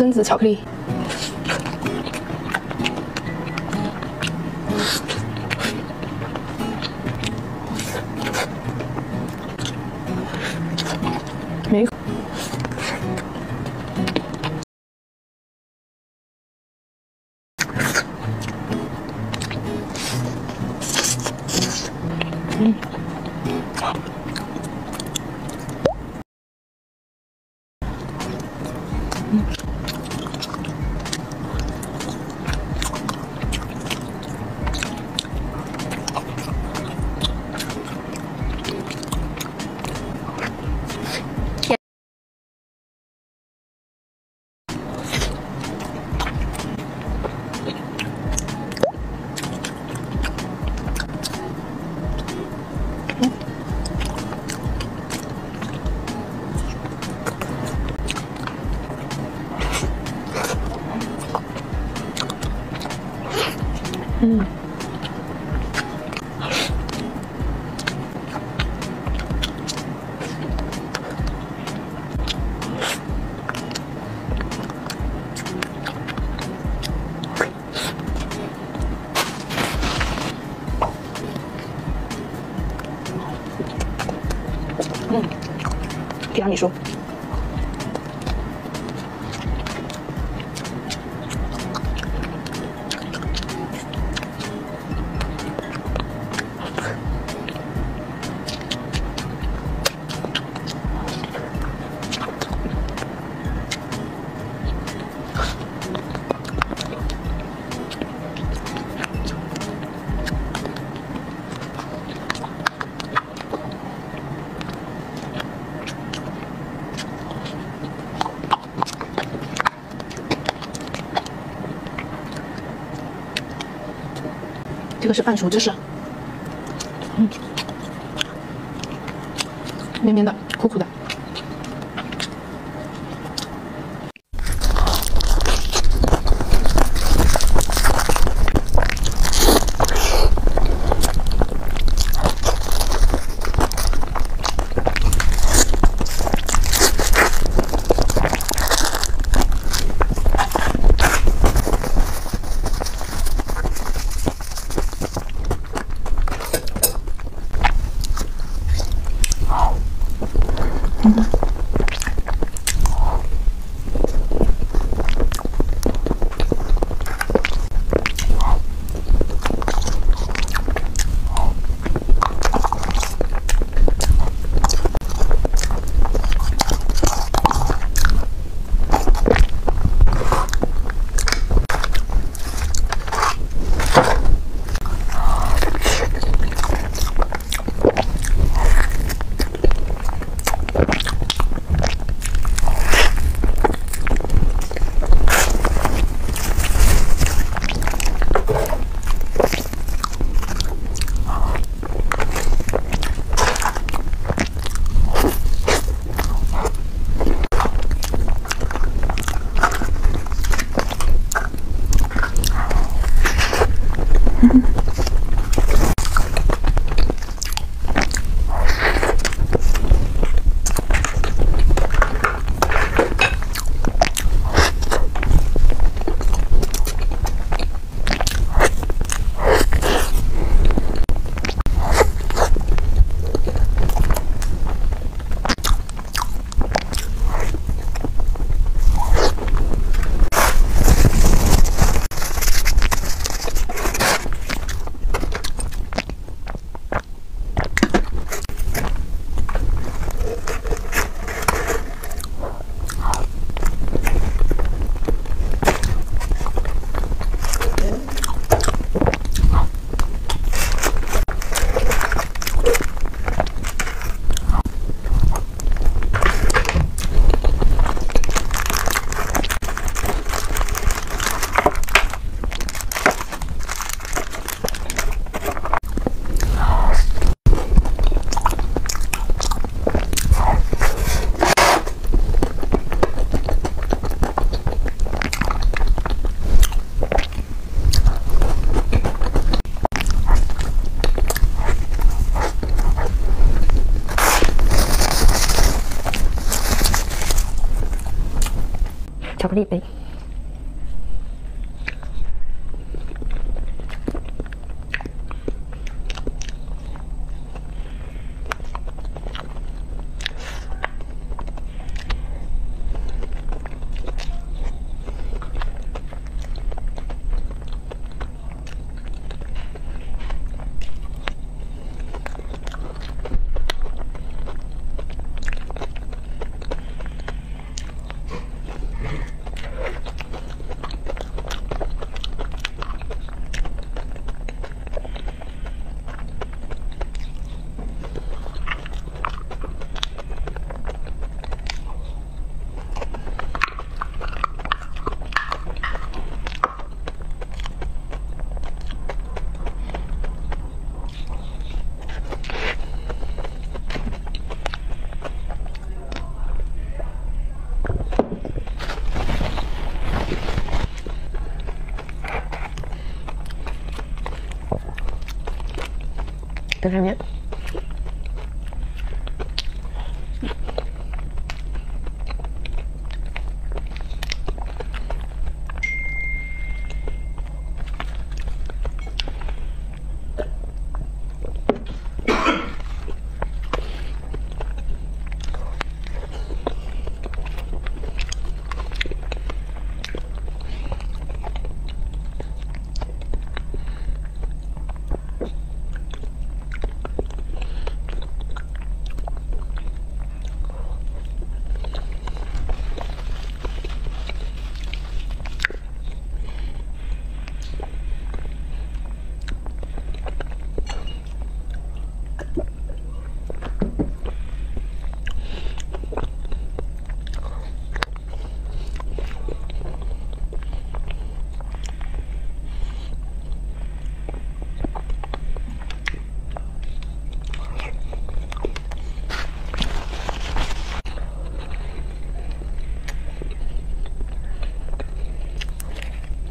榛子巧克力。没。嗯。嗯。嗯，提拉米苏。这是半熟芝士，嗯，绵绵的，苦苦的。Спасибо. 巧克力杯。德胜面，